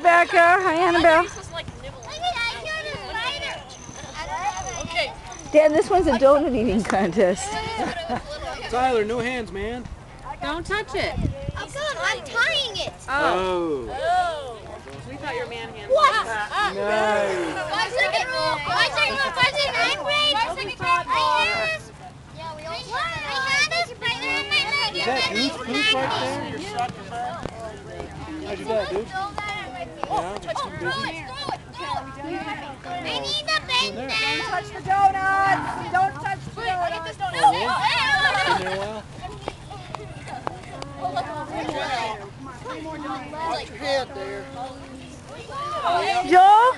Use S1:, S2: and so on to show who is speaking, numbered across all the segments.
S1: Rebecca. Hi, Annabelle.
S2: Okay.
S1: Dan, this one's a donut eating contest.
S3: Tyler, no hands, man.
S2: Don't touch it.
S4: Oh, I'm good. I'm tying it.
S3: Oh.
S2: oh. Oh. We thought you were manhandling.
S4: What?
S3: Nice.
S4: Five second rule. Five second rule. Five second. I'm brave. Five second rule. I have. Yeah, we all. I had it right there in my leg.
S3: Is that Goose, Goose right there? Your shot your back? How'd you do that, dude? Oh, yeah, it's too.
S4: I need the bang
S3: there.
S4: now.
S5: Touch the donuts. Don't touch the
S4: Wait, I get this donut.
S3: Been there a while?
S4: Watch your head there.
S1: Joel?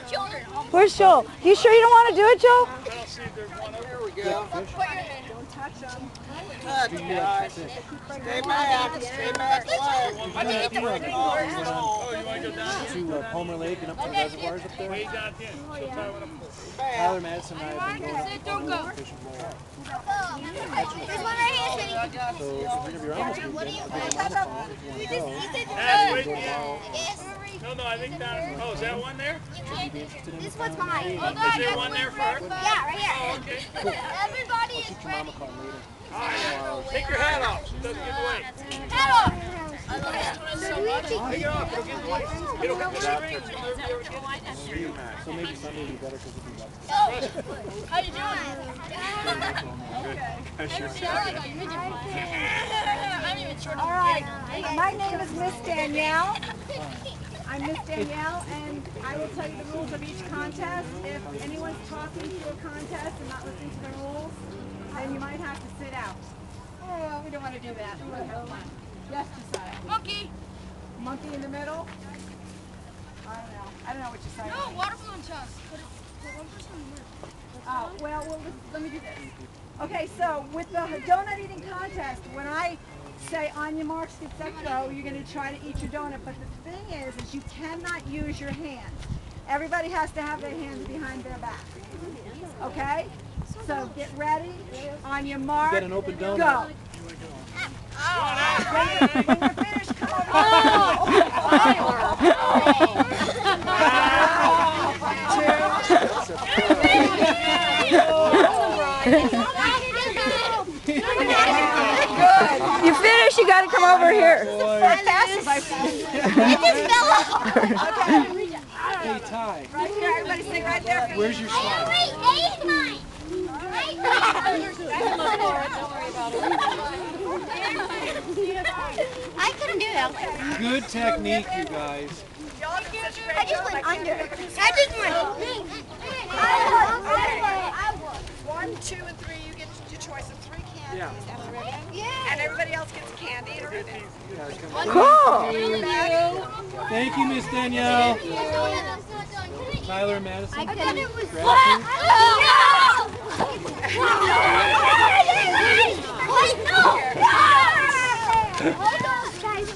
S1: Where's Joel? You sure you don't want to do it, Joel?
S4: There we go.
S5: Don't touch them.
S4: Touch, guys. Stay back. Stay back. Need to break it off.
S3: To uh, Palmer Lake and up to the reservoirs up there. Tyler Madison and I have been going on a fishing bowl.
S4: There's one right here.
S3: So if you're gonna be around this
S4: What do you
S3: weekend,
S4: want?
S3: if
S4: You
S3: you're
S4: just,
S3: gonna
S6: That's
S4: you're
S6: right,
S4: good.
S6: yeah.
S4: Yes.
S6: No, no, I think that. Oh, is that one there?
S4: This one's mine. Oh,
S6: Is there one there for her?
S4: Yeah, right here.
S6: Okay.
S4: Everybody is
S3: go, your mama
S4: ready.
S6: All right. Take your hat off. so It doesn't get away.
S4: Head off.
S6: Take it off. It'll get away. It'll get the strings. You'll never be able to get it.
S3: So maybe Sunday will be better because it'll be better.
S4: How you doing? I'm even short
S5: All right. My name is Miss Danielle. I'm Miss Danielle, and I will tell you the rules of each contest. If anyone's talking to a contest and not listening to the rules, then you might have to sit out. Oh, we don't want to do that. We want to have fun. Yes, decide.
S4: Monkey.
S5: Monkey in the middle? I don't know. I don't know what you say.
S4: No, water balloon toss. Put it, put one person in there.
S5: Oh, well, well let, let me do this. Okay, so with the donut eating contest, when I say on your marks, get set, go, you're going to try to eat your donut. But the thing is, is you cannot use your hands. Everybody has to have their hands behind their back. Okay? So get ready. On your mark,
S3: Get an open donut.
S5: go. When you're, when you're finished, come over.
S1: You finished, you got to come over here.
S4: It just fell off.
S3: Hey, Ty,
S5: Right here, everybody stay right there.
S3: where's your slide?
S4: Wait, eight mine. I couldn't do that.
S3: Good technique, you guys.
S4: I just went under. I just went. I won.
S5: One, two, and three, you get your choice of three candies.
S3: Yeah.
S5: That's a ribbon.
S4: Yeah.
S5: And everybody else gets candy and a ribbon.
S1: Cool.
S3: Thank you, Miss Danielle.
S4: I
S3: Tyler and Madison.
S4: thought it was.
S3: Gratitude.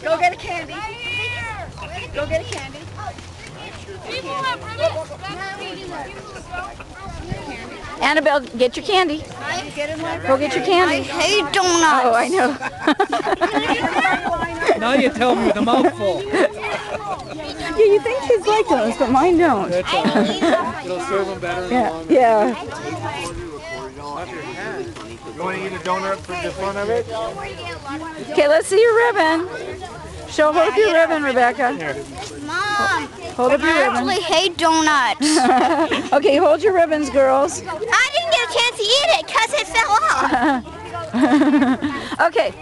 S5: Go get a candy. Go get a candy.
S1: Annabelle, get your candy. Go get your candy.
S4: hate donuts.
S1: Oh, I know.
S3: Now you tell me with a mouthful.
S1: yeah, you think kids like those, but mine don't.
S3: That's all right. It'll serve them better in the
S1: Yeah,
S3: long run.
S1: yeah.
S6: You want to eat a donut for the fun of it?
S1: Okay, let's see your ribbon. Show, hold up your ribbon, Rebecca.
S4: Mom,
S1: Hold up your
S4: I
S1: ribbon.
S4: actually hate donuts.
S1: okay, hold your ribbons, girls.
S4: I didn't get a chance to eat it because it fell off.
S1: okay,